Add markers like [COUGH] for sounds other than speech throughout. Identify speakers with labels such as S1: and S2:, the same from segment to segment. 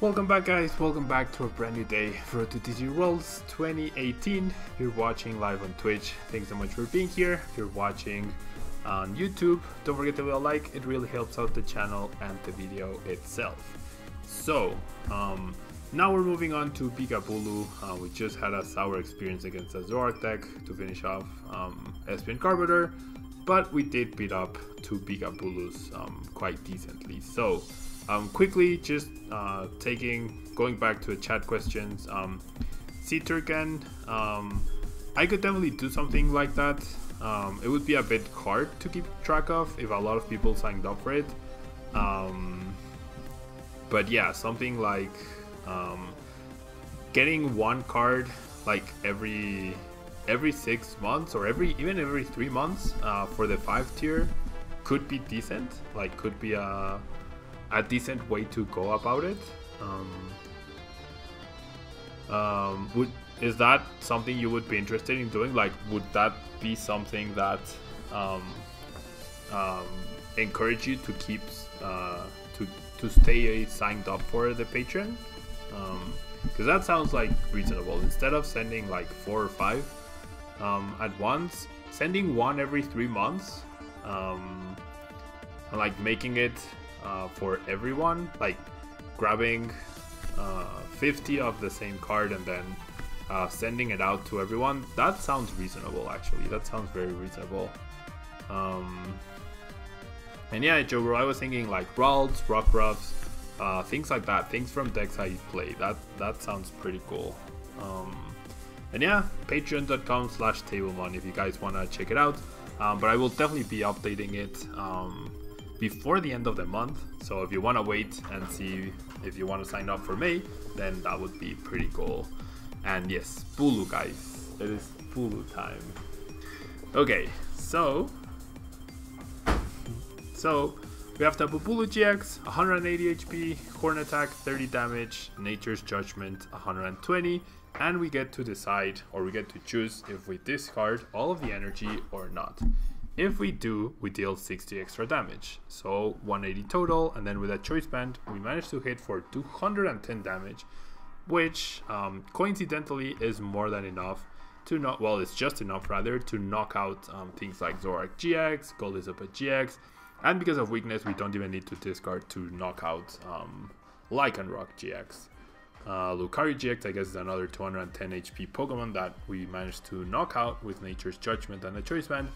S1: Welcome back guys, welcome back to a brand new day for TCG Worlds 2018. If you're watching live on Twitch, thanks so much for being here. If you're watching on YouTube, don't forget to leave a like, it really helps out the channel and the video itself. So, um, now we're moving on to Vika Bulu. Uh, we just had a sour experience against a Zoroark deck to finish off um, Espeon Garbodor, but we did beat up two Vika Bulus um, quite decently. So, um, quickly, just uh, taking, going back to the chat questions. Um, Turkan, um, I could definitely do something like that. Um, it would be a bit hard to keep track of if a lot of people signed up for it. Um, but yeah, something like um, getting one card like every every six months or every even every three months uh, for the five tier could be decent. Like could be a a decent way to go about it. Um, um, would is that something you would be interested in doing? Like, would that be something that um, um, encourage you to keep uh, to to stay signed up for the Patreon? Because um, that sounds like reasonable. Instead of sending like four or five um, at once, sending one every three months, um, like making it uh, for everyone, like grabbing uh, 50 of the same card and then uh, sending it out to everyone. That sounds reasonable, actually. That sounds very reasonable. Um, and yeah, Joe, I was thinking like Ralts, Rockruffs, uh, things like that. Things from decks I play. That that sounds pretty cool. Um, and yeah, patreon.com slash tablemon if you guys want to check it out. Um, but I will definitely be updating it um, before the end of the month. So if you want to wait and see if you want to sign up for May, then that would be pretty cool. And yes, Bulu guys, it is Bulu time. Okay, so so we have Tapu Bulu GX, 180 HP, Horn Attack, 30 damage, Nature's Judgment, 120, and we get to decide or we get to choose if we discard all of the energy or not. If we do, we deal 60 extra damage, so 180 total, and then with a choice band, we manage to hit for 210 damage, which um, coincidentally is more than enough to not, well, it's just enough rather, to knock out um, things like Zoroark GX, Golisopod GX, and because of weakness, we don't even need to discard to knock out um, Lycanroc GX. Uh, Lucario GX, I guess, is another 210 HP Pokemon that we managed to knock out with Nature's Judgment and a Choice Band.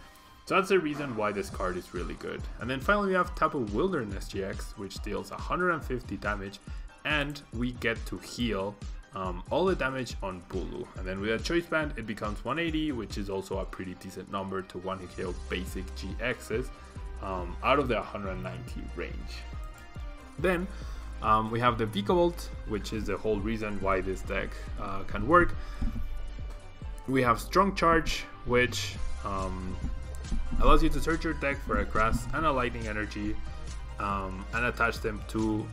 S1: So that's the reason why this card is really good. And then finally we have Tapu Wilderness GX, which deals 150 damage, and we get to heal um, all the damage on Bulu. And then with a Choice Band, it becomes 180, which is also a pretty decent number to one hit heal basic GXs um, out of the 190 range. Then um, we have the Vikavolt, which is the whole reason why this deck uh, can work. We have Strong Charge, which um, allows you to search your deck for a grass and a lightning energy um, and attach them to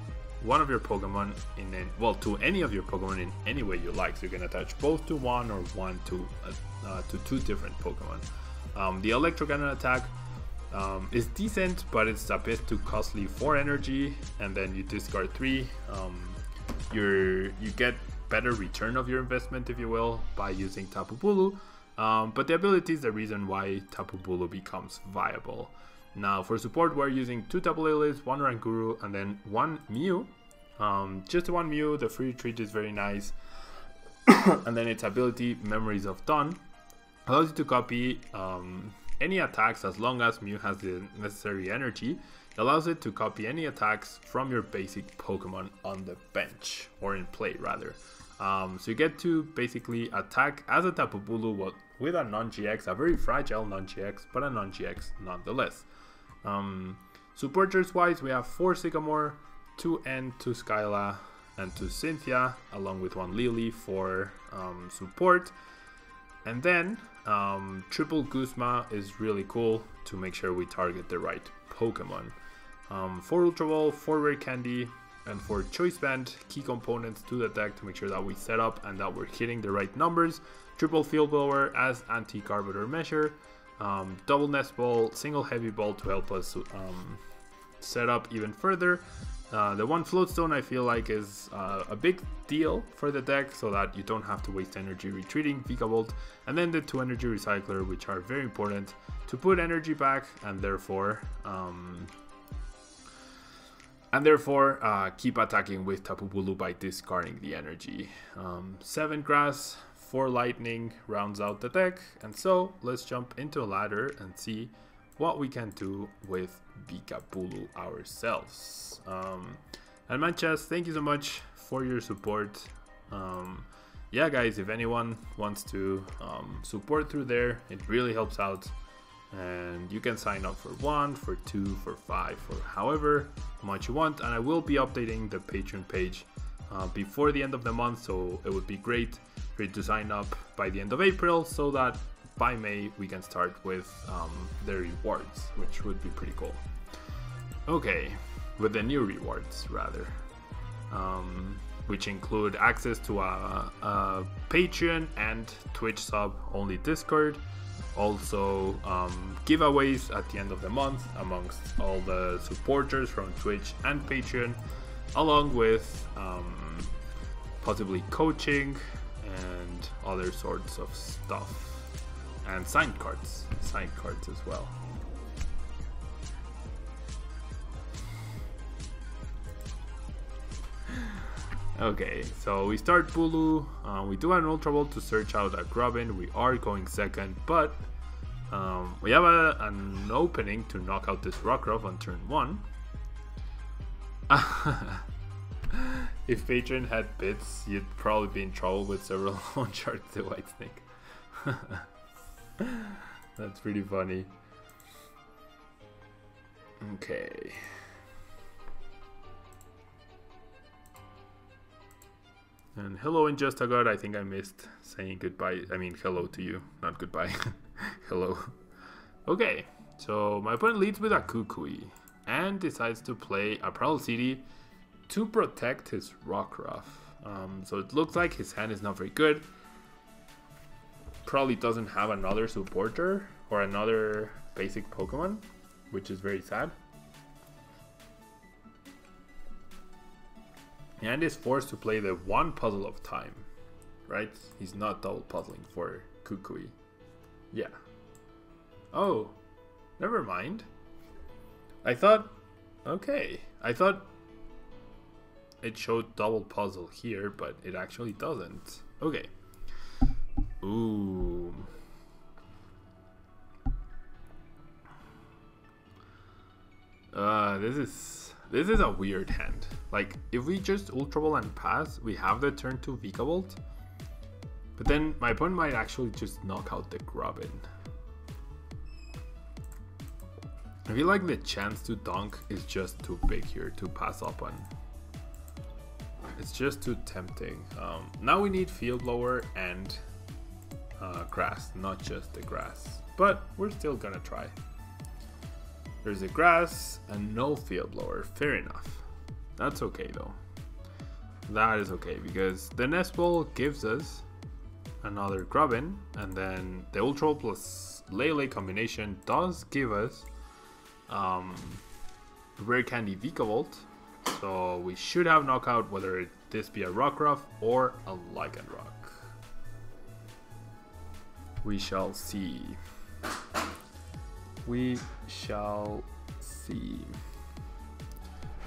S1: one of your Pokemon in well to any of your Pokemon in any way you like. So you can attach both to one or one to uh, uh, to two different Pokemon. Um, the Electro Cannon attack um, is decent, but it's a bit too costly for energy, and then you discard three. Um, you're you get better return of your investment, if you will, by using Tapu Bulu. Um, but the ability is the reason why Tapu Bulu becomes viable. Now for support we're using two Tapu Lele's, one Oranguru, and then one Mew. Um, just one Mew, the free retreat is very nice. [COUGHS] and then its ability, Memories of Dawn, allows you to copy um, any attacks as long as Mew has the necessary energy. It allows it to copy any attacks from your basic Pokemon on the bench, or in play rather. Um, so you get to basically attack as a Tapu Bulu with a non-GX, a very fragile non-GX, but a non-GX nonetheless. Um, supporters wise, we have 4 Sycamore, 2 N, 2 Skyla, and 2 Cynthia, along with 1 Lily for um, support. And then um, Triple Guzma is really cool to make sure we target the right Pokemon. Um, 4 Ultra Ball, 4 Rare Candy, and for Choice Band, key components to the deck to make sure that we set up and that we're hitting the right numbers. Triple Field Blower as anti-Garbodor measure, um, double Nest Ball, single Heavy Ball to help us um, set up even further, Uh, the one floatstone I feel like is uh, a big deal for the deck so that you don't have to waste energy retreating Vikavolt and then the two energy recycler which are very important to put energy back and therefore um, and therefore uh, keep attacking with Tapu Bulu by discarding the energy. Um, 7 grass, 4 lightning rounds out the deck and so let's jump into a ladder and see what we can do with Vika Bulu ourselves. Um, and Manchas, thank you so much for your support. Um, yeah, guys, if anyone wants to um, support through there, it really helps out. And you can sign up for one, for two, for five, for however much you want. And I will be updating the Patreon page uh, before the end of the month, so it would be great for you to sign up by the end of April so that by May we can start with um, the rewards, which would be pretty cool. Okay, with the new rewards rather, um, which include access to a, a, Patreon and Twitch sub only Discord. Also, um, giveaways at the end of the month amongst all the supporters from Twitch and Patreon, along with um, possibly coaching and other sorts of stuff and signed cards, signed cards as well. Okay, so we start Bulu. Uh, we do an Ultra Ball to search out a Grubbin. We are going second, but um, we have a, an opening to knock out this Rockruff on turn one. [LAUGHS] if Patron had bits, you'd probably be in trouble with several [LAUGHS] one charts to White Snake. [LAUGHS] That's pretty funny. Okay. And hello, Injusta God. I think I missed saying goodbye. I mean, hello to you, not goodbye. [LAUGHS] hello. Okay, so my opponent leads with a Kukui and decides to play a Parallel City to protect his Rockruff. Um, so it looks like his hand is not very good probably doesn't have another supporter or another basic Pokemon, which is very sad. And is forced to play the one puzzle of time, right? He's not double puzzling for Kukui. Yeah. Oh, never mind. I thought, okay, I thought it showed double puzzle here, but it actually doesn't. Okay. Ooh. Uh, this is this is a weird hand. Like, if we just Ultra Ball and pass, we have the turn to Vika Vikavolt. But then my opponent might actually just knock out the Grubbin. I feel like the chance to dunk is just too big here to pass up on. It's just too tempting. Um, now we need Field Blower and uh, grass, not just the grass. But we're still gonna try. There's a grass and no field blower, fair enough. That's okay though. That is okay because the nest ball gives us another Grubbin and then the Ultra plus Lele combination does give us um, Rare Candy Vikavolt. So we should have knockout whether this be a Rockruff or a Lycanroc. We shall see. We shall see.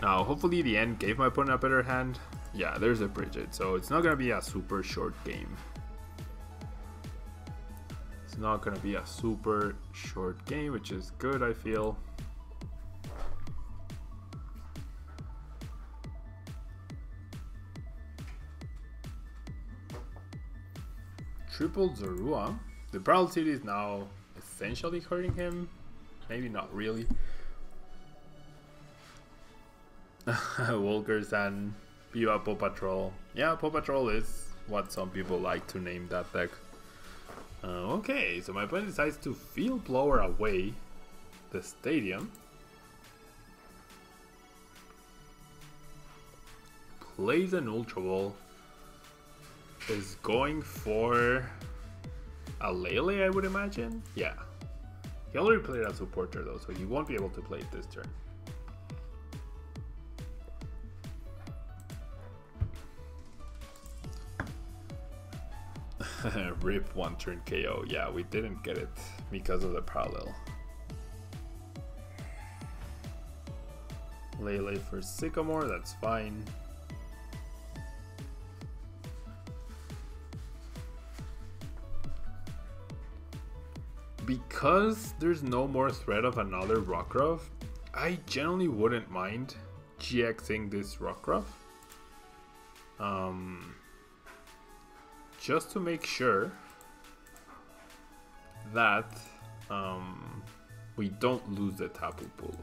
S1: Now, hopefully the end gave my opponent a better hand. Yeah, there's a Brigette, so it's not gonna be a super short game. It's not gonna be a super short game, which is good, I feel. Triple Zorua. The Parallel City is now essentially hurting him. Maybe not really. [LAUGHS] Walkers and Biwa Paw Patrol. Yeah, Paw Patrol is what some people like to name that deck. Uh, okay, so my opponent decides to field blower away the stadium. Plays an Ultra Ball. Is going for a Lele, I would imagine. Yeah. He already played a supporter though, so he won't be able to play it this turn. [LAUGHS] Rip one turn KO. Yeah, we didn't get it because of the parallel. Lele for Sycamore, that's fine. Because there's no more threat of another Rockruff, I generally wouldn't mind GXing this Rockruff. Um, just to make sure that um, we don't lose the Tapu Bulu.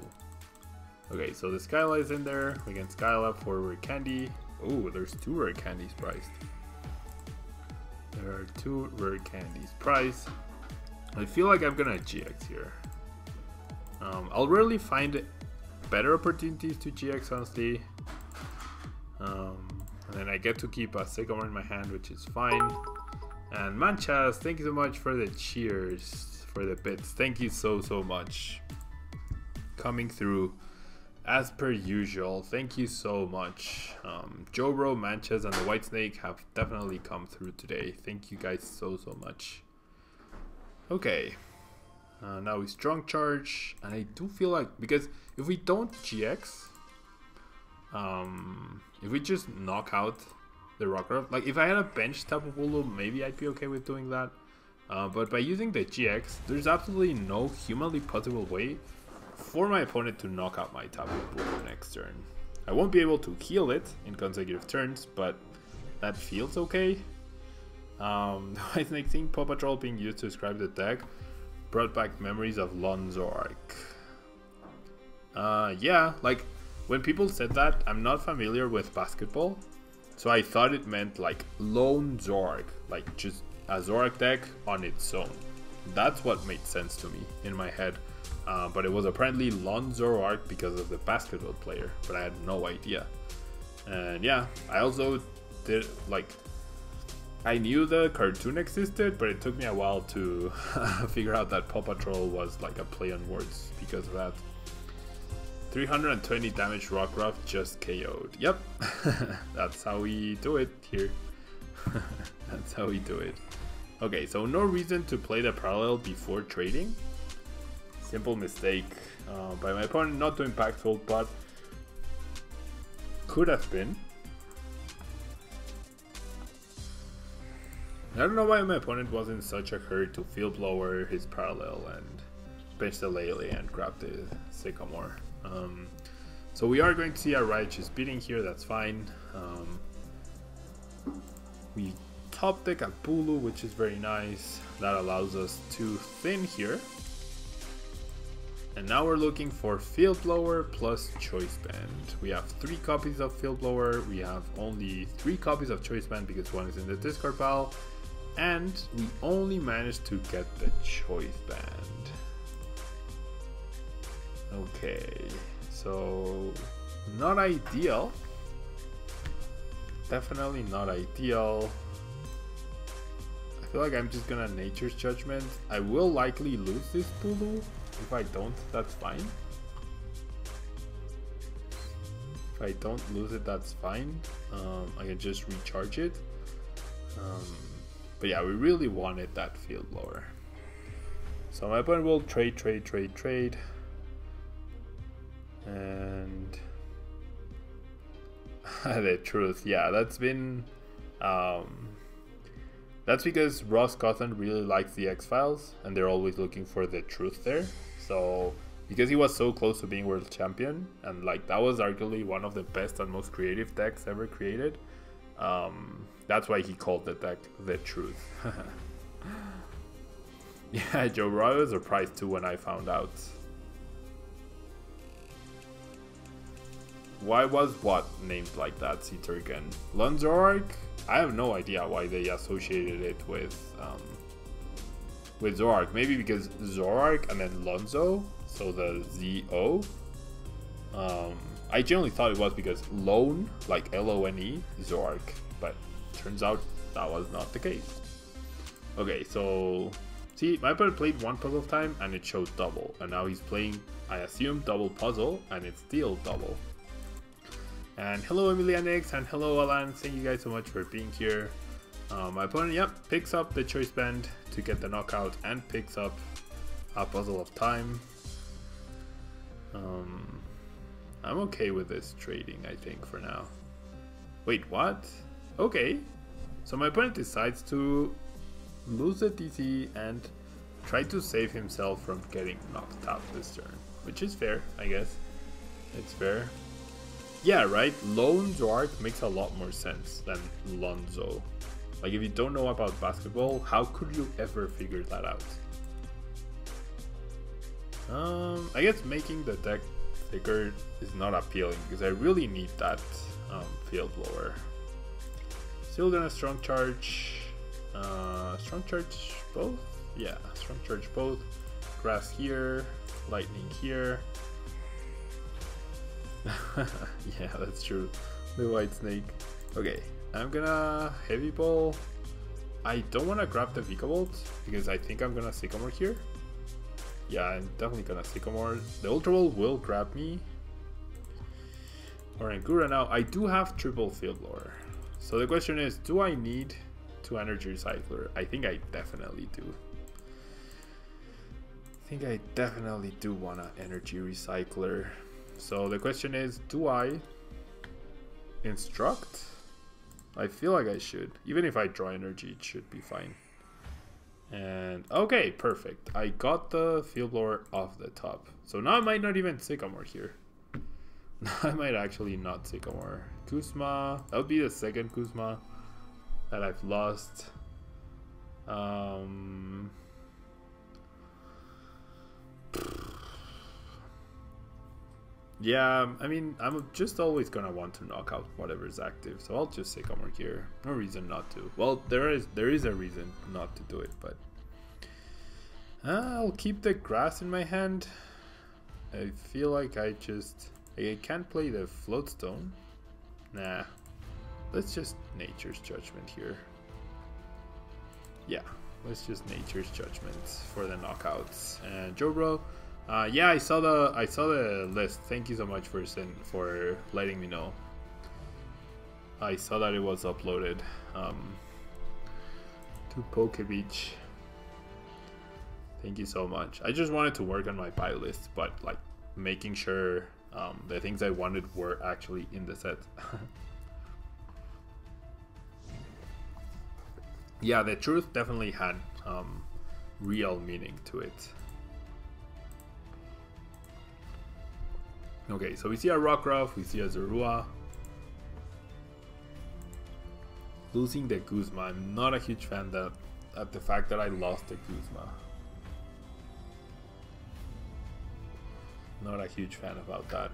S1: Okay, so the Skyla is in there. We can Skyla for rare candy. Oh, there's two rare candies priced. There are two rare candies priced. I feel like I'm gonna GX here. Um, I'll rarely find better opportunities to GX honestly. Um, and then I get to keep a Sycamore in my hand, which is fine. And Manchas, thank you so much for the cheers, for the bits. Thank you so, so much. Coming through as per usual. Thank you so much. Um, Jobro, Manchas, and the White Snake have definitely come through today. Thank you guys so, so much. Okay. Uh, now we strong charge, and I do feel like because if we don't GX, um, if we just knock out the rocker, like if I had a bench Tapu Bulu, maybe I'd be okay with doing that. Uh, but by using the GX, there's absolutely no humanly possible way for my opponent to knock out my Tapu Bulu next turn. I won't be able to heal it in consecutive turns, but that feels okay. Um, [LAUGHS] I think Paw Patrol being used to describe the deck brought back memories of Lone Zoroark. Uh, yeah, like when people said that, I'm not familiar with basketball, so I thought it meant like Lone Zoroark, like just a Zoroark deck on its own. That's what made sense to me in my head. Uh, but it was apparently Lone Zoroark because of the basketball player, but I had no idea. And yeah, I also did like I knew the cartoon existed, but it took me a while to [LAUGHS] figure out that Paw Patrol was like a play on words because of that. 320 damage Rockruff just KO'd. Yep, [LAUGHS] that's how we do it here. [LAUGHS] that's how we do it. Okay, so no reason to play the parallel before trading. Simple mistake uh, by my opponent, not too impactful, but could have been. I don't know why my opponent was in such a hurry to field blower his parallel and bench the Lele and grab the Sycamore. Um, so we are going to see a righteous beating here, that's fine. Um, we top deck a Bulu, which is very nice. That allows us to thin here. And now we're looking for Field Blower plus Choice Band. We have three copies of Field Blower. We have only three copies of Choice Band because one is in the discard pile and we only managed to get the choice band. Okay, so not ideal. Definitely not ideal. I feel like I'm just gonna Nature's Judgment. I will likely lose this Bulu. If I don't, that's fine. If I don't lose it, that's fine. Um, I can just recharge it. Um, but yeah, we really wanted that field blower. So my opponent will trade, trade, trade, trade. And [LAUGHS] the truth, yeah, that's been um, that's because Ross Cawthon really likes the X Files, and they're always looking for the truth there. So because he was so close to being world champion, and like that was arguably one of the best and most creative decks ever created. Um, that's why he called the deck the truth. [LAUGHS] yeah, Joe Roy was surprised too when I found out. Why was what named like that, Citurgan? Lone I have no idea why they associated it with um, with Zoroark. Maybe because Zoroark and then Lonzo, so the Z-O. Um, I generally thought it was because Lone, like L-O-N-E, Zoroark. Turns out that was not the case. Okay, so see, my opponent played one puzzle of time and it showed double, and now he's playing, I assume, double puzzle, and it's still double. And hello Emilianix, and hello Alan, thank you guys so much for being here. Uh, my opponent, yep, picks up the choice band to get the knockout and picks up a puzzle of time. Um, I'm okay with this trading, I think, for now. Wait, what? Okay. So my opponent decides to lose the DC and try to save himself from getting knocked out this turn. Which is fair, I guess. It's fair. Yeah, right? Lone Dwarf makes a lot more sense than Lonzo. Like, if you don't know about basketball, how could you ever figure that out? Um, I guess making the deck thicker is not appealing because I really need that um, field blower. Still gonna strong charge, uh, strong charge both? Yeah, strong charge both. Grass here, lightning here. [LAUGHS] yeah, that's true. The white snake. Okay, I'm gonna heavy ball. I don't want to grab the Vikavolt because I think I'm gonna Sycamore here. Yeah, I'm definitely gonna Sycamore. The Ultra Ball will grab me. Oranguru now. I do have triple field blower. So the question is, do I need two energy recycler? I think I definitely do. I think I definitely do want an energy recycler. So the question is, do I instruct? I feel like I should. Even if I draw energy, it should be fine. And okay, perfect. I got the field blower off the top. So now I might not even Sycamore here. [LAUGHS] I might actually not Sycamore. Guzma, that would be the second Guzma that I've lost. Um, yeah, I mean, I'm just always gonna want to knock out whatever is active, so I'll just say Sycamore here. No reason not to. Well, there is there is a reason not to do it, but uh, I'll keep the grass in my hand. I feel like I just I can't play the floatstone. Nah. Let's just nature's judgment here. Yeah, let's just nature's judgment for the knockouts. And Joe Bro, uh, yeah, I saw the I saw the list. Thank you so much for send, for letting me know. I saw that it was uploaded um, to Poke Beach. Thank you so much. I just wanted to work on my buy list, but like making sure um, the things I wanted were actually in the set. [LAUGHS] yeah, the truth definitely had um, real meaning to it. Okay, so we see a Rockruff, we see a Zorua. Losing the Guzma, I'm not a huge fan at the fact that I lost the Guzma. Not a huge fan about that.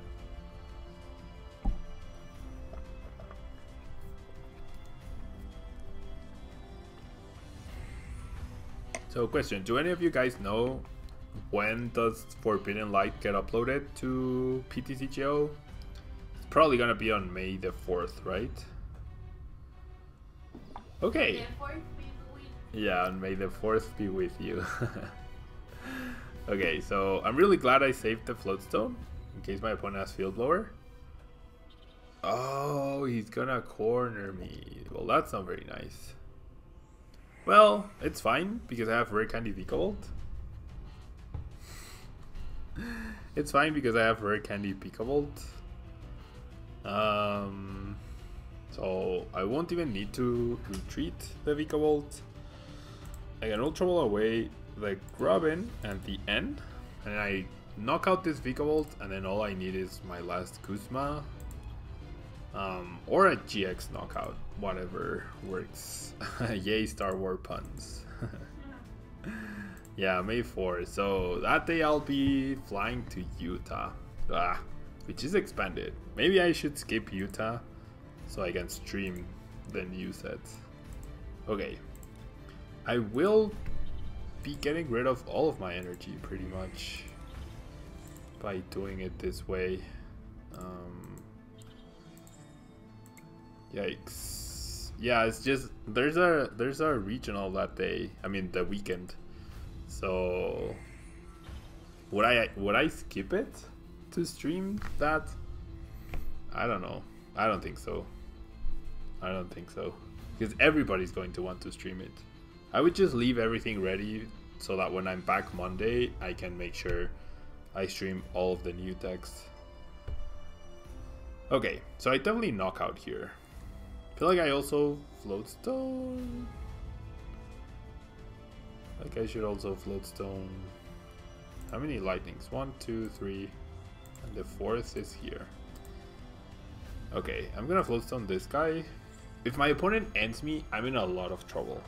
S1: So question, do any of you guys know when does Forbidden Light get uploaded to PTCGO? It's probably gonna be on May the 4th, right? Okay. Yeah, on May the 4th be with you. [LAUGHS] Okay, so I'm really glad I saved the floatstone in case my opponent has field blower. Oh, he's gonna corner me. Well, that's not very nice. Well, it's fine because I have rare candy Vikavolt. [LAUGHS] it's fine because I have rare candy Vikavolt. Um, so I won't even need to retreat the Vikavolt. I can Ultra Ball away the Grubbin and the N, and I knock out this Vikavolt, and then all I need is my last Guzma. Um, or a GX knockout, whatever works. [LAUGHS] Yay, Star Wars puns. [LAUGHS] yeah, May 4. So that day I'll be flying to Utah, ah, which is expanded. Maybe I should skip Utah so I can stream the new sets. Okay. I will be getting rid of all of my energy pretty much by doing it this way. Um, yikes. Yeah, it's just there's a there's a regional that day. I mean the weekend. So would I would I skip it to stream that? I don't know. I don't think so. I don't think so. because everybody's going to want to stream it. I would just leave everything ready so that when I'm back Monday, I can make sure I stream all of the new decks. Okay, so I definitely knock out here. feel like I also float stone. Like I should also float stone. How many lightnings? One, two, three, and the fourth is here. Okay, I'm gonna float stone this guy. If my opponent ends me, I'm in a lot of trouble.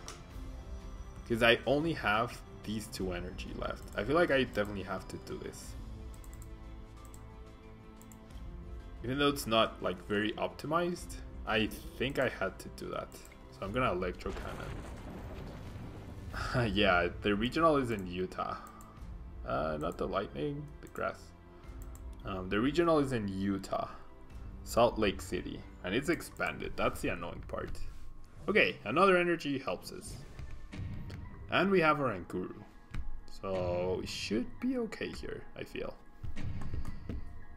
S1: Because I only have these two energy left. I feel like I definitely have to do this. Even though it's not like very optimized, I think I had to do that. So I'm gonna electro cannon. [LAUGHS] yeah, the regional is in Utah. Uh, not the lightning, the grass. Um, the regional is in Utah, Salt Lake City, and it's expanded. That's the annoying part. Okay, another energy helps us. And we have our Ankuru. So we should be okay here, I feel.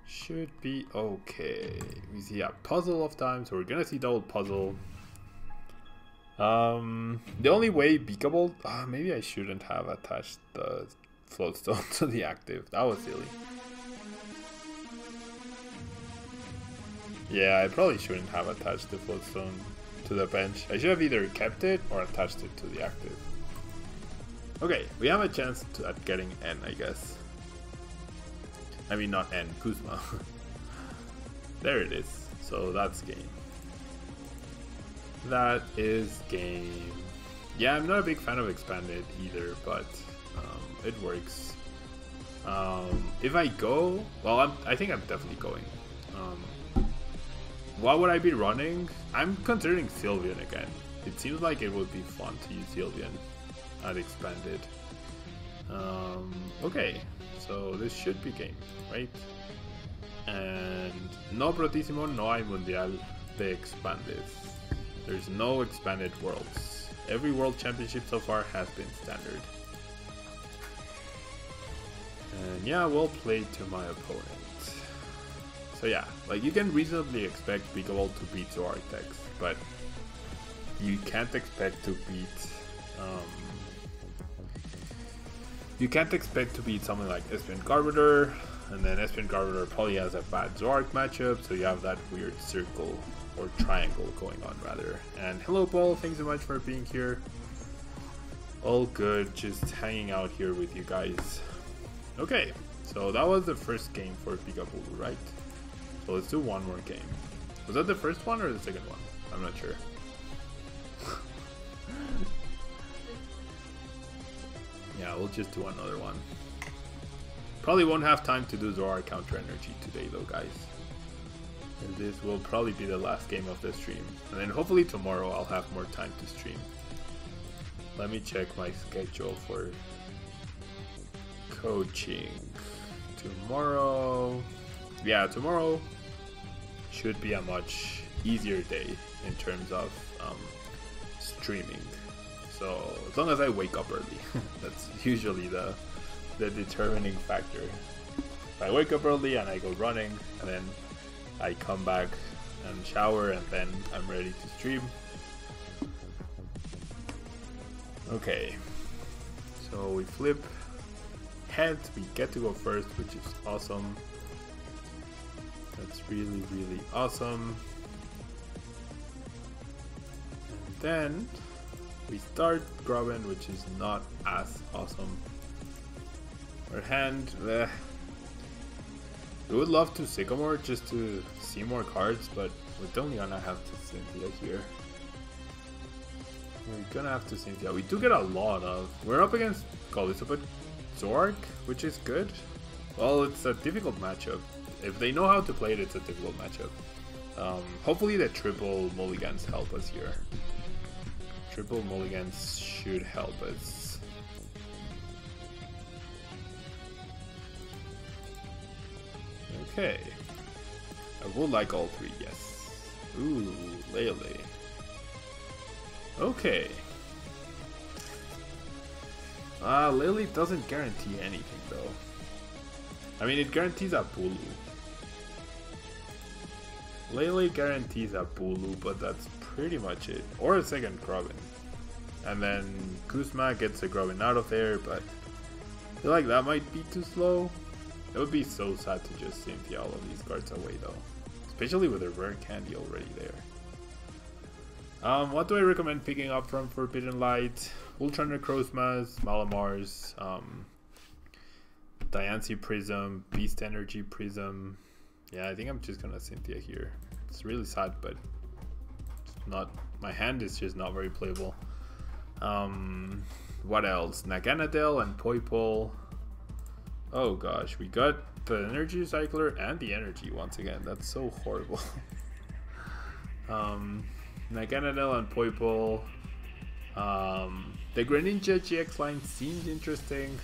S1: Should be okay. We see a puzzle of time, so we're gonna see double puzzle. Um, the only way Beakable, uh, maybe I shouldn't have attached the floatstone [LAUGHS] to the active. That was silly. Yeah, I probably shouldn't have attached the floatstone to the bench. I should have either kept it or attached it to the active. Okay, we have a chance at getting N, I guess. I mean, not N, Guzma. [LAUGHS] there it is. So that's game. That is game. Yeah, I'm not a big fan of expanded either, but um, it works. Um, if I go, well, I'm, i think I'm definitely going. Um, what would I be running? I'm considering Sylveon again. It seems like it would be fun to use Sylveon at expanded. Um, okay, so this should be game, right? And no Protissimo, no hay Mundial de Expanded. There's no expanded worlds. Every world championship so far has been standard. And yeah, well played to my opponent. So yeah, like you can reasonably expect Pickleball to beat Zoroark GX, but you can't expect to beat um, you can't expect to beat someone like Espeon Garbodor, and then Espeon Garbodor probably has a bad Zoroark matchup, so you have that weird circle or triangle going on rather. And hello Paul, thanks so much for being here. All good, just hanging out here with you guys. Okay, so that was the first game for Pikachu, right? So let's do one more game. Was that the first one or the second one? I'm not sure. Yeah, we'll just do another one. Probably won't have time to do Zoroark counter energy today though, guys. And this will probably be the last game of the stream. And then hopefully tomorrow I'll have more time to stream. Let me check my schedule for coaching. Tomorrow... Yeah, tomorrow should be a much easier day in terms of um, streaming. So as long as I wake up early, [LAUGHS] that's usually the the determining factor. If I wake up early and I go running, and then I come back and shower, and then I'm ready to stream. Okay, so we flip heads. We get to go first, which is awesome. That's really, really awesome. And then we start Grubbin, which is not as awesome. Our hand, eh. We would love to Sycamore just to see more cards, but we're only gonna have to Cynthia here. We're gonna have to Cynthia. We do get a lot of. We're up against but Zork, which is good. Well, it's a difficult matchup. If they know how to play it, it's a difficult matchup. Um, hopefully the triple mulligans help us here. Triple mulligans should help us. Okay. I would like all three, yes. Ooh, Lele. Okay. Ah, uh, Lily doesn't guarantee anything though. I mean, it guarantees a Bulu. Lele guarantees a Bulu, but that's pretty much it. Or a second Grubbin. And then Guzma gets a Grubbin out of there, but I feel like that might be too slow. It would be so sad to just Cynthia all of these cards away though. Especially with a rare candy already there. Um, what do I recommend picking up from Forbidden Light? Ultra Necrozmas, Malamars, um, Diancie Prism, Beast Energy Prism. Yeah, I think I'm just gonna Cynthia here. It's really sad, but not. My hand is just not very playable. Um, what else? Naganadel and Poipole. Oh gosh, we got the energy recycler and the energy once again. That's so horrible. [LAUGHS] um, Naganadel and Poipole. Um, the Greninja GX line seems interesting,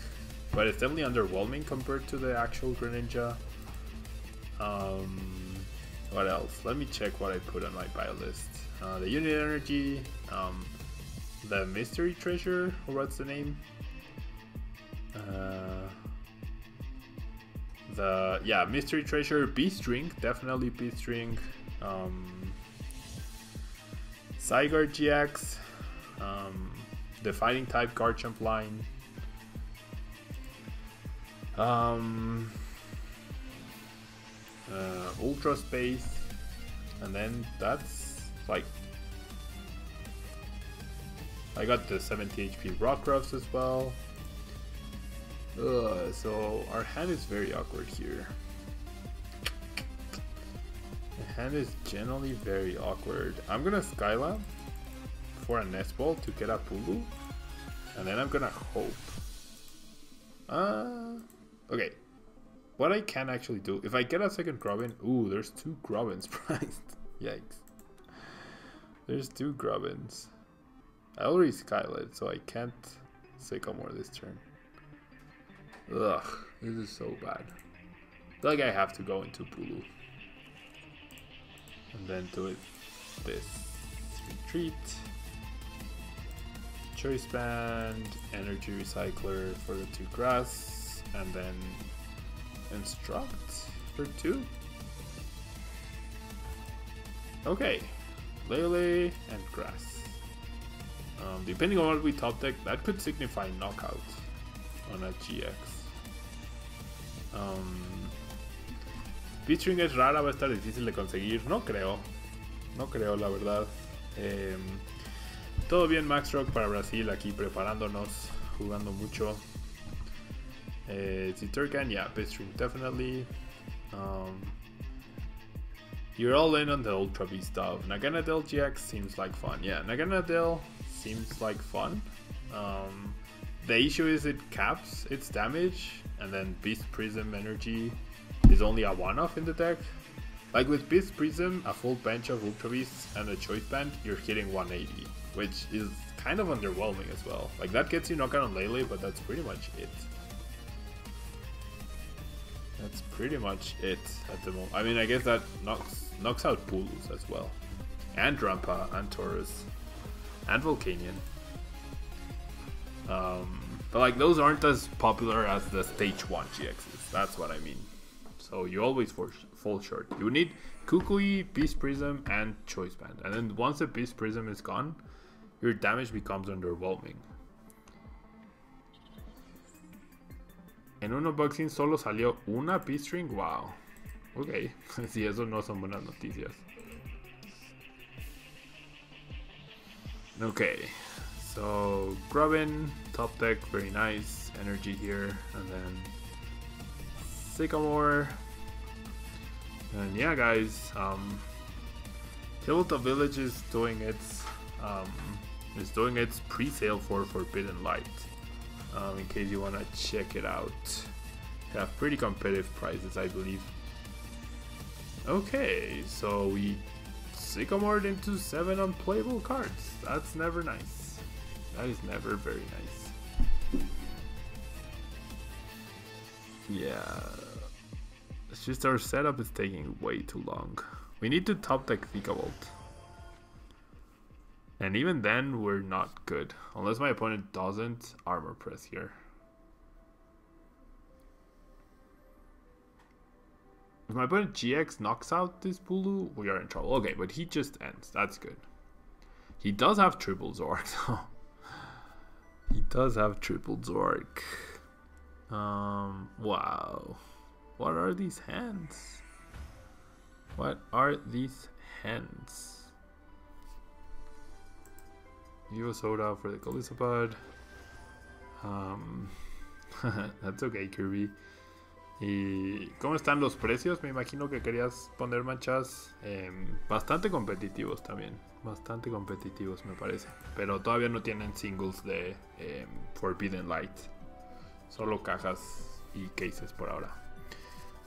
S1: but it's definitely underwhelming compared to the actual Greninja. Um, what else? Let me check what I put on my buy list. Uh, the Unit Energy, um, the Mystery Treasure, or what's the name? Uh, the yeah mystery treasure beast ring definitely beast ring. Um GX um the fighting type Garchomp line. Um uh, ultra space. And then that's like I got the 70 HP Rockruffs as well Ugh, so our hand is very awkward here. The hand is generally very awkward. I'm gonna Skylab for a Nest Ball to get a Bulu. And then I'm gonna hope. Uh, okay. What I can actually do, if I get a second Grubbin, ooh, there's two Grubbins [LAUGHS] priced. Yikes. There's two Grubbins. I already Skylit, so I can't Sycamore this turn. Ugh, this is so bad. Like I have to go into Bulu. And then do it this. Retreat. Choice Band, Energy Recycler for the two grass, and then Instruct for two. Okay, Lele and Grass. Um, depending on what we top deck, that could signify knockout on a GX. Um, Pitching es rara, va a estar difícil de conseguir. No creo. No creo, la verdad. Eh, todo bien, Max Rock para Brasil, aquí preparándonos, jugando mucho. Eh, Ziturkan, yeah, Pitching definitely. Um, you're all in on the Ultra B stuff. Naganadel GX seems like fun. Yeah, Naganadel seems like fun. Um, the issue is it caps its damage and then Beast Prism energy is only a one-off in the deck. Like with Beast Prism, a full bench of Ultra Beasts and a Choice Band, you're hitting 180, which is kind of underwhelming as well. Like that gets you knockout on Lele, but that's pretty much it. That's pretty much it at the moment. I mean, I guess that knocks knocks out Bulus as well. And Rampa, and Tauros, and Volcanion. Um, but like those aren't as popular as the stage one GXs. That's what I mean. So you always fall short. You need Kukui, Beast Prism, and Choice Band. And then once the Beast Prism is gone, your damage becomes underwhelming. En un unboxing solo salió una P-String. Wow. Ok. [LAUGHS] si eso no son buenas noticias. Okay. So Grubbin, top deck, very nice. Energy here, and then Sycamore. And yeah, guys, um, Tabletop Village is doing its um, is doing its pre-sale for Forbidden Light. Um, in case you want to check it out, they have pretty competitive prices, I believe. Okay, so we Sycamore into seven unplayable cards. That's never nice. That is never very nice. Yeah. It's just our setup is taking way too long. We need to top deck Vikavolt. And even then, we're not good. Unless my opponent doesn't armor press here. If my opponent GX knocks out this Bulu, we are in trouble. Okay, but he just ends. That's good. He does have triple Zork, [LAUGHS] though. he does have triple Zork. Um, wow. What are these hands? What are these hands? Evo Soda for the Golisopod. Um, [LAUGHS] that's okay, Kirby. ¿Y cómo están los precios? Me imagino que querías poner manchas eh, bastante competitivos también. Bastante competitivos me parece. Pero todavía no tienen singles de eh, Forbidden Light. Solo cajas y cases por ahora.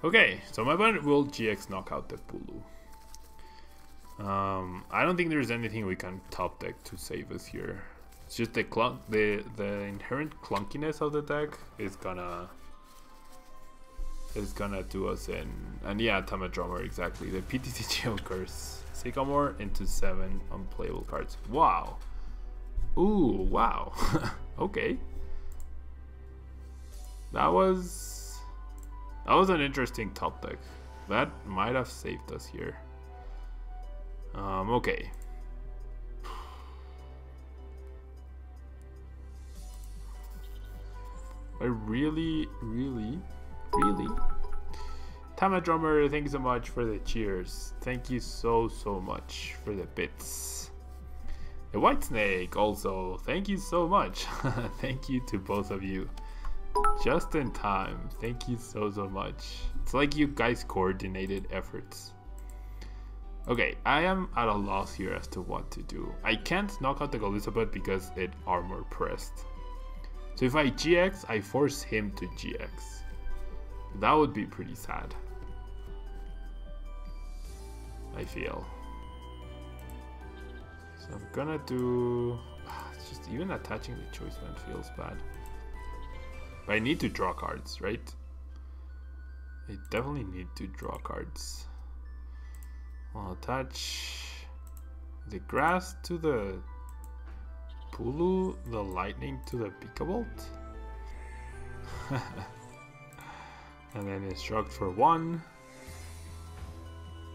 S1: Okay, so my opponent will GX knock out the Pulu. Um, I don't think there's anything we can top deck to save us here. It's just the clunk, the the inherent clunkiness of the deck is gonna is gonna do us in. And yeah, Tama Drummer exactly. The PTCGO [LAUGHS] curse Sycamore into seven unplayable cards. Wow. Ooh, wow. [LAUGHS] okay. That was that was an interesting top deck. That might have saved us here. Um, okay. I really, really, really. Tama Drummer, thank you so much for the cheers. Thank you so, so much for the bits. The White Snake also, thank you so much. [LAUGHS] thank you to both of you. Just in time. Thank you so, so much. It's like you guys coordinated efforts. Okay, I am at a loss here as to what to do. I can't knock out the Elizabeth because it armor pressed. So if I GX, I force him to GX. That would be pretty sad. I feel. So I'm gonna do... Ah, just even attaching the choice band feels bad. But I need to draw cards, right? I definitely need to draw cards. I'll attach the grass to the Bulu, the lightning to the Vikavolt. [LAUGHS] and then instruct for one,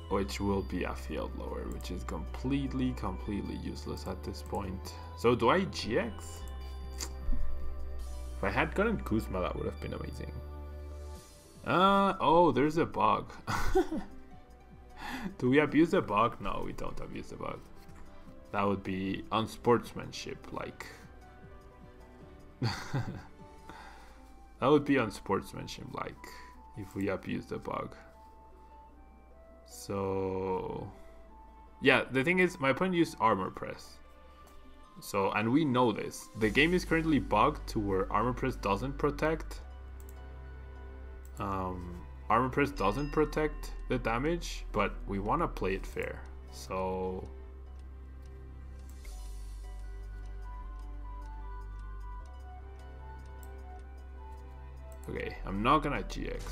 S1: which will be a Field Blower, which is completely, completely useless at this point. So do I GX? If I had gotten Guzma, that would have been amazing. Uh, oh, there's a bug. [LAUGHS] [LAUGHS] Do we abuse the bug? No, we don't abuse the bug. That would be unsportsmanship, like. [LAUGHS] that would be unsportsmanship, like, if we abuse the bug. So. Yeah, the thing is, my opponent used armor press. So, and we know this. The game is currently bugged to where armor press doesn't protect. Um, armor press doesn't protect the damage, but we want to play it fair. So Okay, I'm not gonna GX.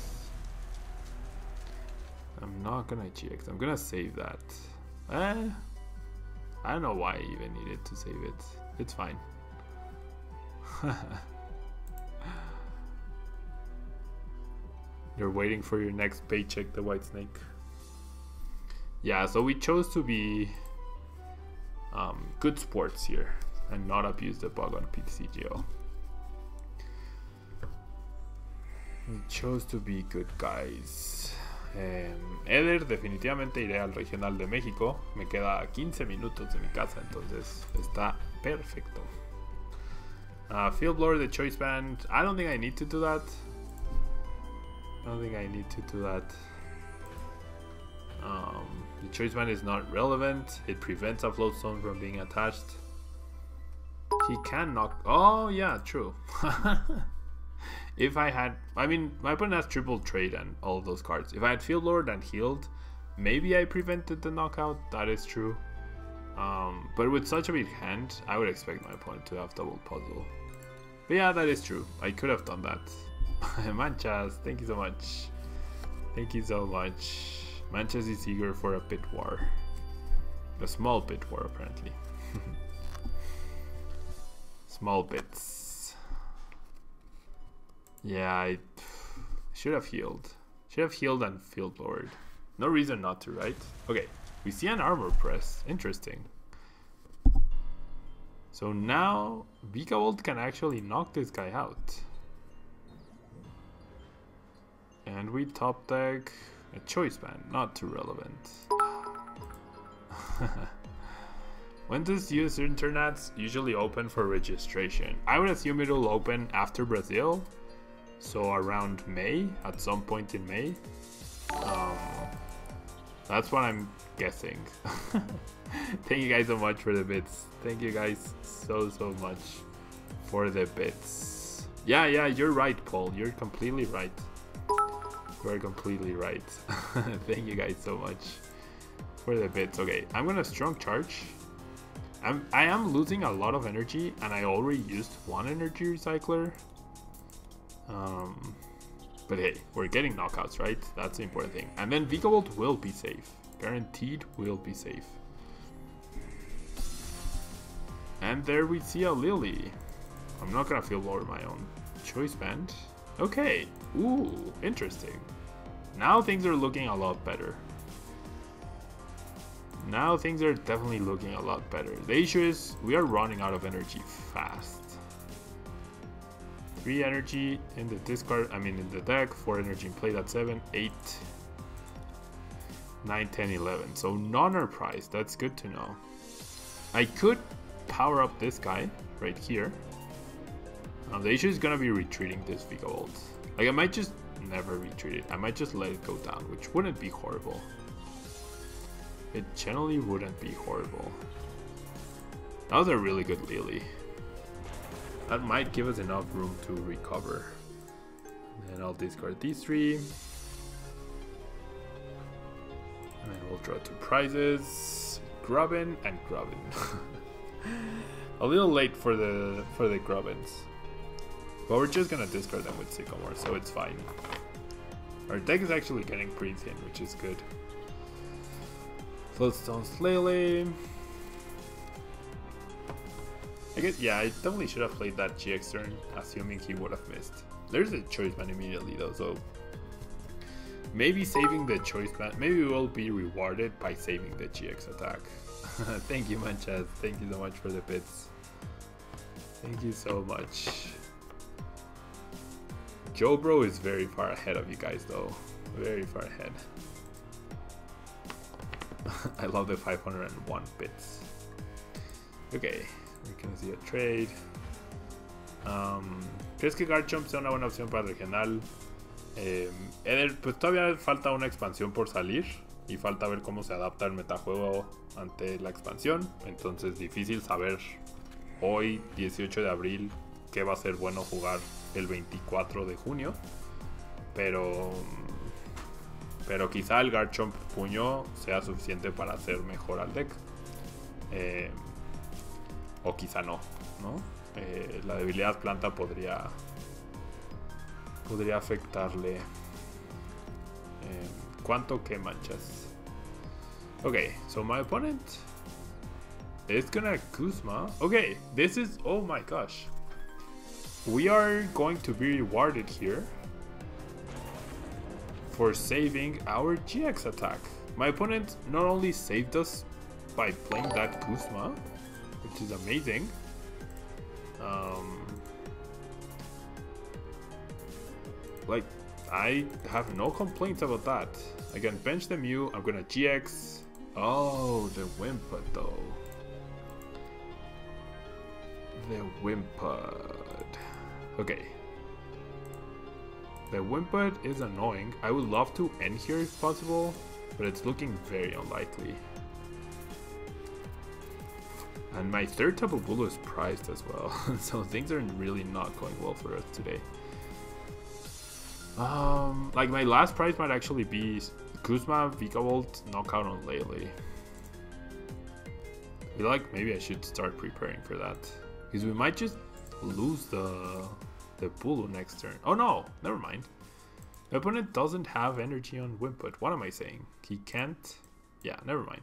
S1: I'm not gonna GX. I'm gonna save that. Eh, I don't know why I even needed to save it. It's fine. [LAUGHS] You're waiting for your next paycheck, the White Snake. Yeah, so we chose to be um, good sports here and not abuse the bug on PTCGO. We chose to be good guys. Um, Eder, definitivamente iré al Regional de México. Me queda 15 minutos de mi casa, entonces está perfecto. Uh, Field Blower, the Choice Band. I don't think I need to do that. I don't think I need to do that. Um, the choice band is not relevant. It prevents a float stone from being attached. He can knock. Oh yeah, true. [LAUGHS] if I had, I mean, my opponent has triple trade and all those cards. If I had Field Lord and healed, maybe I prevented the knockout. That is true. Um, but with such a big hand, I would expect my opponent to have double puzzle. But yeah, that is true. I could have done that. [LAUGHS] Manchas, thank you so much. Thank you so much. Manchas is eager for a pit war. A small pit war, apparently. [LAUGHS] small bits. Yeah, I should have healed. Should have healed and field lowered. No reason not to, right? Okay, we see an armor press. Interesting. So now Vikavolt can actually knock this guy out. And we top deck a choice band, not too relevant. [LAUGHS] when does US internets usually open for registration? I would assume it'll open after Brazil, so around May, at some point in May. Um, that's what I'm guessing. [LAUGHS] Thank you guys so much for the bits. Thank you guys so, so much for the bits. Yeah, yeah, you're right, Paul. You're completely right. Are completely right. [LAUGHS] Thank you guys so much for the bits. Okay, I'm gonna strong charge. I'm, I am losing a lot of energy, and I already used one energy recycler. Um, but hey, we're getting knockouts, right? That's the important thing. And then Vikavolt will be safe. Guaranteed will be safe. And there we see a Lillie. I'm not gonna field lower my own choice band. Okay. Ooh, interesting. Now things are looking a lot better. Now things are definitely looking a lot better. The issue is we are running out of energy fast. 3 energy in the discard, I mean in the deck, 4 energy in play, that's 7, 8, 9, 10, 11. So none are priced, that's good to know. I could power up this guy right here. Um, the issue is gonna be retreating this Vikavolt. Like I might just never retreat it. I might just let it go down, which wouldn't be horrible. It generally wouldn't be horrible. That was a really good Lillie. That might give us enough room to recover. And then I'll discard these three. And then we'll draw two prizes. Grubbin and Grubbin. [LAUGHS] a little late for the for the Grubbins. But we're just gonna discard them with Sycamore, so it's fine. Our deck is actually getting pretty thin, which is good. Floatstone Lele. I guess, yeah, I definitely should have played that GX turn, assuming he would have missed. There's a choice band immediately though, so maybe saving the choice band, maybe we'll be rewarded by saving the GX attack. [LAUGHS] Thank you, Manchas. Thank you so much for the bits. Thank you so much. Joe Bro is very far ahead of you guys though. Very far ahead. [LAUGHS] I love the 501 bits. Okay, we can see a trade. Um, ¿Crees que Garchomp sea una buena opción para el regional? Eh, Eder, pues todavía falta una expansión por salir y falta ver cómo se adapta el metajuego ante la expansión. Entonces difícil saber hoy, 18 de abril, qué va a ser bueno jugar el 24 de junio. Pero pero quizá el Garchomp puño sea suficiente para hacer mejor al deck. Eh, o quizá no. Eh, la debilidad planta podría podría afectarle. Eh, ¿Cuánto que manchas? Okay, so my opponent is gonna Kuzma. Okay, this is oh my gosh. We are going to be rewarded here for saving our GX attack. My opponent not only saved us by playing that Guzma, which is amazing. Um, like, I have no complaints about that. I can bench the Mew, I'm gonna GX. Oh, the Wimpod though. The Wimpod. Okay. The Wimpod is annoying. I would love to end here if possible, but it's looking very unlikely. And my third Tapu Bulu is prized as well, [LAUGHS] so things are really not going well for us today. Um, like my last prize might actually be Guzma Vikavolt knockout on Lele. I feel like maybe I should start preparing for that. Because we might just lose the the Bulu next turn. Oh no, never mind. My opponent doesn't have energy on Wimpod. What am I saying? He can't? Yeah, never mind.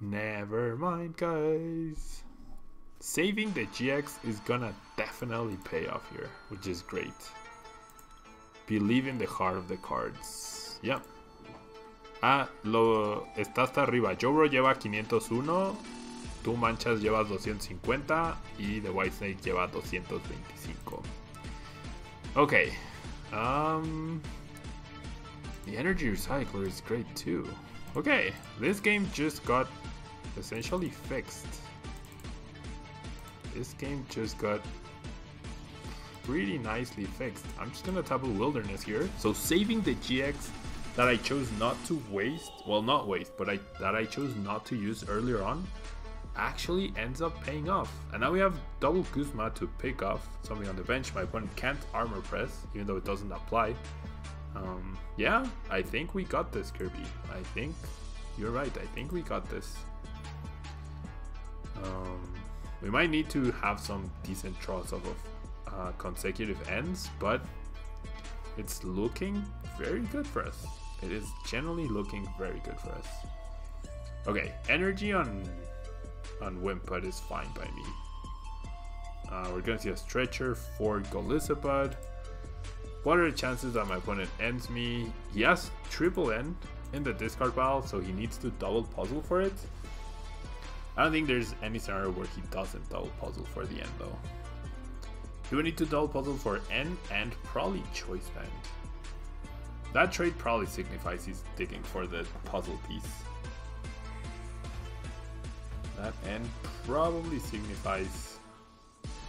S1: Never mind, guys. Saving the GX is gonna definitely pay off here, which is great. Believe in the heart of the cards. Yep. Ah, lo está hasta arriba. Jobro lleva 501. Tú manchas llevas 250 y The White Snake lleva 225. Okay. Um The energy recycler is great too. Okay, this game just got essentially fixed. This game just got pretty nicely fixed. I'm just gonna Tapu Wilderness here. So saving the GX that I chose not to waste, well not waste, but I that I chose not to use earlier on, actually ends up paying off. And now we have double Guzma to pick off something on the bench. My opponent can't armor press, even though it doesn't apply. Um, yeah, I think we got this, Kirby. I think you're right. I think we got this. Um, we might need to have some decent draws of uh, consecutive Ns, but it's looking very good for us. It is generally looking very good for us. Okay, energy on on Wimpod is fine by me. Uh, we're gonna see a stretcher for Golisopod. What are the chances that my opponent ends me? He has triple N in the discard pile, so he needs to double puzzle for it. I don't think there's any scenario where he doesn't double puzzle for the N though. He would need to double puzzle for N and probably choice end. That trade probably signifies he's digging for the puzzle piece. That N probably signifies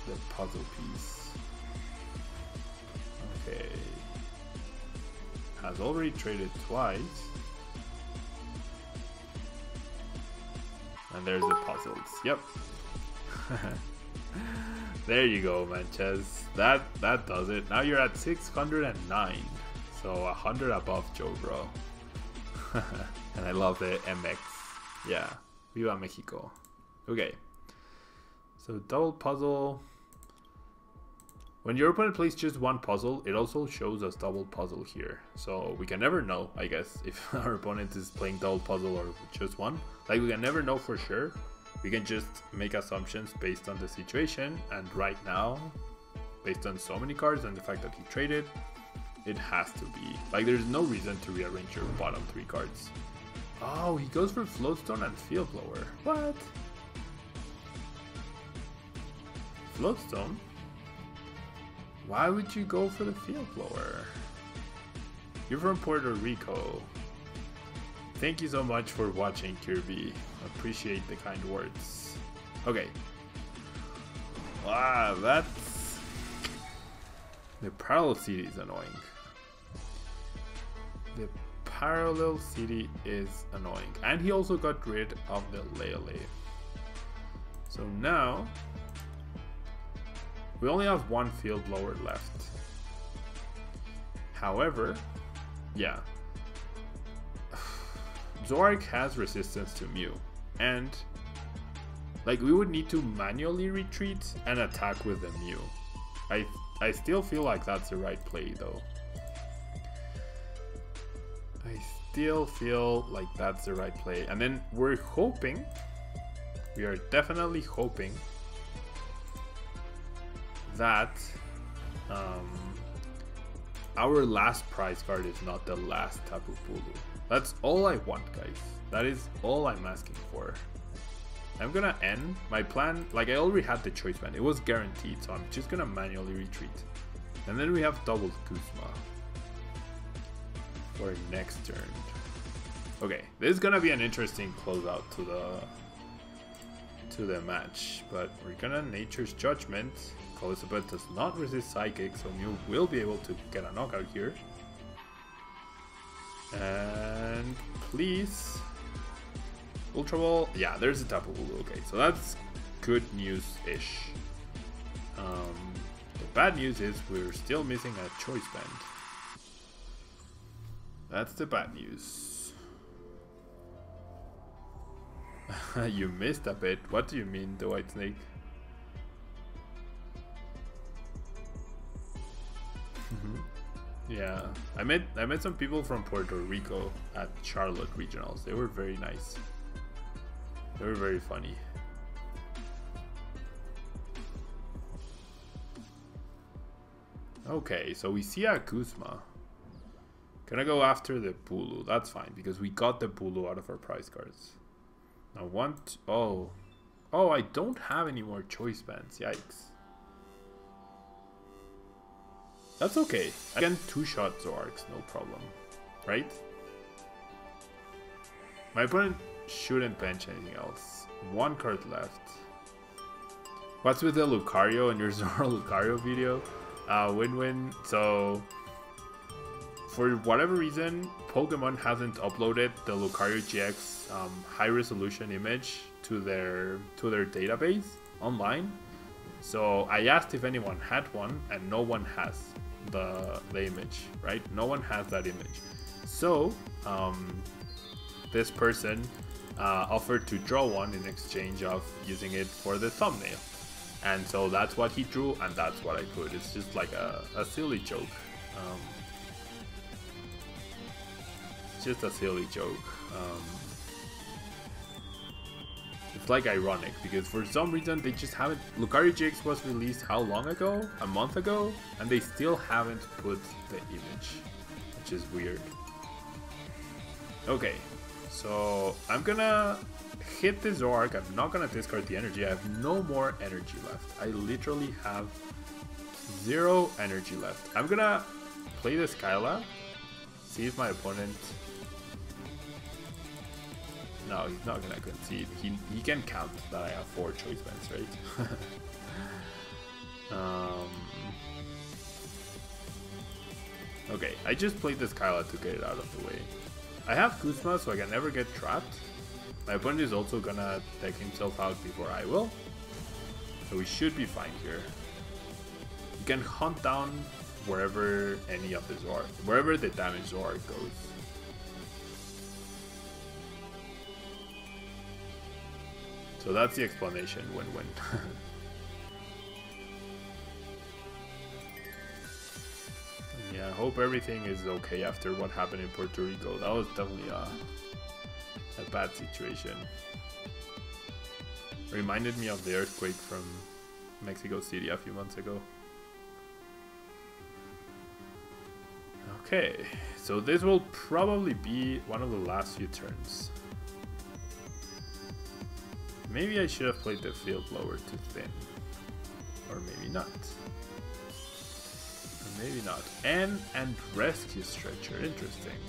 S1: the puzzle piece. Okay. Has already traded twice. And there's the puzzles. Yep. [LAUGHS] there you go, Manchas. That that does it. Now you're at 609. So 100 above Joe Bro. [LAUGHS] and I love the MX. Yeah. Viva Mexico. Okay. So double puzzle. When your opponent plays just one puzzle, it also shows us double puzzle here. So we can never know, I guess, [LAUGHS] if our opponent is playing double puzzle or just one. Like we can never know for sure. We can just make assumptions based on the situation. And right now, based on so many cards and the fact that he traded, it has to be. Like there's no reason to rearrange your bottom three cards. Oh, he goes for Floatstone and Field Blower. What? Floatstone? Why would you go for the field blower? You're from Puerto Rico. Thank you so much for watching, Kirby. Appreciate the kind words. Okay. Wow, that's... The parallel is annoying. Parallel city is annoying. And he also got rid of the Lele. So now, we only have one field blower left. However, yeah. [SIGHS] Zoroark has resistance to Mew. And like we would need to manually retreat and attack with the Mew. I I still feel like that's the right play though. I still feel like that's the right play. And then we're hoping, we are definitely hoping that um, our last prize card is not the last Tapu Bulu. That's all I want, guys. That is all I'm asking for. I'm gonna end my plan, like I already had the choice man, it was guaranteed, so I'm just gonna manually retreat. And then we have double Guzma for next turn. Okay, this is gonna be an interesting closeout to the to the match, but we're gonna Nature's Judgment Elizabeth does not resist Psychic, so Mew will be able to get a knockout here. And please... Ultra Ball. Yeah, there's a Tapu Bulu. Okay, so that's good news-ish. Um, the bad news is we're still missing a Choice Band. That's the bad news. [LAUGHS] you missed a bit. What do you mean, the White Snake? Mm-hmm. Yeah, I met I met some people from Puerto Rico at Charlotte Regionals. They were very nice. They were very funny. Okay, so we see a Guzma. Gonna go after the Bulu. That's fine because we got the Bulu out of our prize cards. Now one, oh, oh, I don't have any more choice bands. Yikes. That's okay. Again, two shot Zoroarks, no problem, right? My opponent shouldn't bench anything else. One card left. What's with the Lucario and your [LAUGHS] Zoro Lucario video? Uh, win-win. So, for whatever reason, Pokemon hasn't uploaded the Lucario GX um, high-resolution image to their to their database online. So I asked if anyone had one, and no one has the the image. Right? No one has that image. So um, this person uh, offered to draw one in exchange of using it for the thumbnail. And so that's what he drew, and that's what I put. It's just like a, a silly joke. Um, just a silly joke. Um, it's like ironic because for some reason they just haven't. Lucario GX was released how long ago? A month ago, and they still haven't put the image, which is weird. Okay, so I'm gonna hit this Zoroark. I'm not gonna discard the energy. I have no more energy left. I literally have zero energy left. I'm gonna play the Skyla. See if my opponent... No, he's not gonna concede. He, he can count that I have four choice bands, right? [LAUGHS] um, okay, I just played this Skyla to get it out of the way. I have Guzma so I can never get trapped. My opponent is also gonna take himself out before I will. So we should be fine here. You can hunt down wherever any of the Zor, wherever the damage Zor goes. So that's the explanation, win-win. [LAUGHS] yeah, I hope everything is okay after what happened in Puerto Rico. That was definitely a a bad situation. Reminded me of the earthquake from Mexico City a few months ago. Okay, so this will probably be one of the last few turns. Maybe I should have played the field blower too thin. Or maybe not. Or maybe not. And and rescue stretcher, interesting.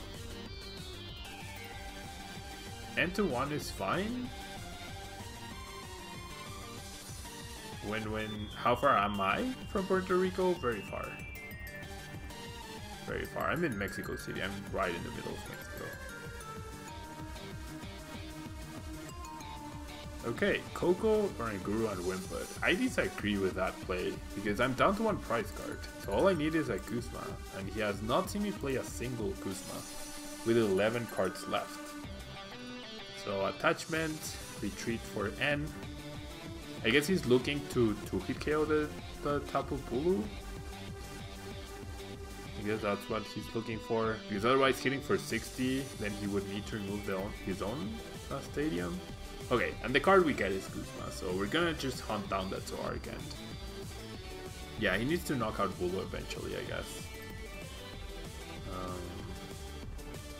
S1: N to 1 is fine. When, when, how far am I from Puerto Rico? Very far. Very far. I'm in Mexico City. I'm right in the middle of Mexico. Okay, Koko, or Oranguru, and Wimpod. I disagree with that play because I'm down to one prize card. So all I need is a Guzma, and he has not seen me play a single Guzma, with 11 cards left. So attachment, retreat for N. I guess he's looking to, to hit KO the, the Tapu Bulu. I guess that's what he's looking for. Because otherwise hitting for 60, then he would need to remove own, his own uh, stadium. Okay, and the card we get is Guzma, so we're gonna just hunt down that Zoroark and... Yeah, he needs to knock out Bulu eventually, I guess. Um,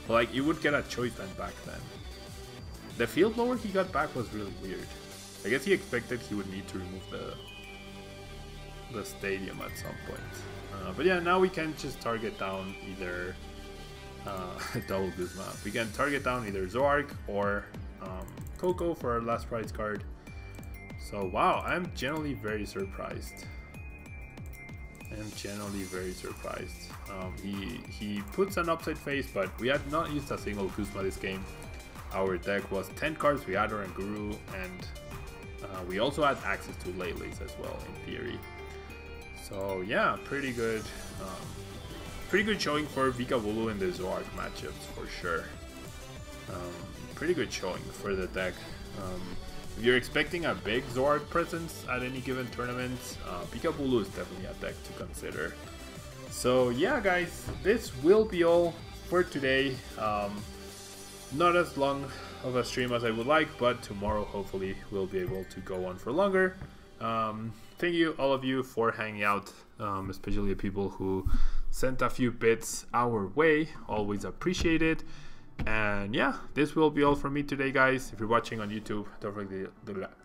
S1: like, you would get a choice band back then. The field blower he got back was really weird. I guess he expected he would need to remove the the stadium at some point. Uh, but yeah, now we can just target down either uh, [LAUGHS] double Guzma. We can target down either Zoroark or um, Koko for our last prize card. So wow, I'm generally very surprised. I'm generally very surprised. Um, he he puts an upside face, but we had not used a single Guzma this game our deck was 10 cards, we had our Guru, and uh, we also had access to Lele's as well, in theory. So yeah, pretty good. Um, pretty good showing for Vika Vikavulu in the Zoroark matchups, for sure. Um, pretty good showing for the deck. Um, if you're expecting a big Zoroark presence at any given tournament, uh, is definitely a deck to consider. So yeah guys, this will be all for today. Um, not as long of a stream as I would like, but tomorrow hopefully we'll be able to go on for longer. Um, thank you all of you for hanging out um, especially people who sent a few bits our way. Always appreciate it. And yeah, this will be all from me today, guys. If you're watching on YouTube, don't forget,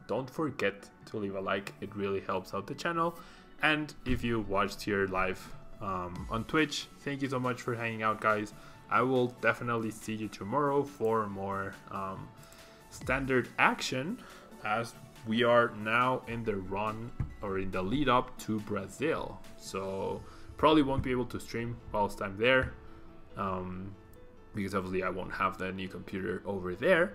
S1: don't forget to leave a like. It really helps out the channel. And if you watched here live um, on Twitch, thank you so much for hanging out, guys. I will definitely see you tomorrow for more um, standard action as we are now in the run or in the lead up to Brazil. So probably won't be able to stream whilst I'm there um, because obviously I won't have the new computer over there.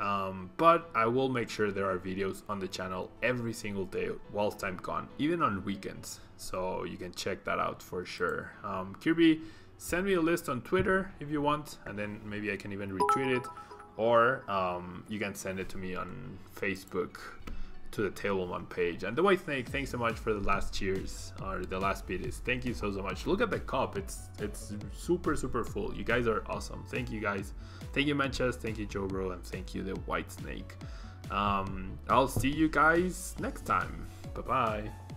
S1: Um, but I will make sure there are videos on the channel every single day whilst I'm gone, even on weekends. So you can check that out for sure. Um, Kirby, send me a list on Twitter if you want, and then maybe I can even retweet it, or um, you can send it to me on Facebook to the Tablemon page. And the White Snake, thanks so much for the last cheers or the last biddies. Thank you so so much. Look at the cup. It's it's super super full. You guys are awesome. Thank you guys. Thank you Manchester. Thank you Joe Bro, and thank you the White Snake. Um, I'll see you guys next time. Bye bye.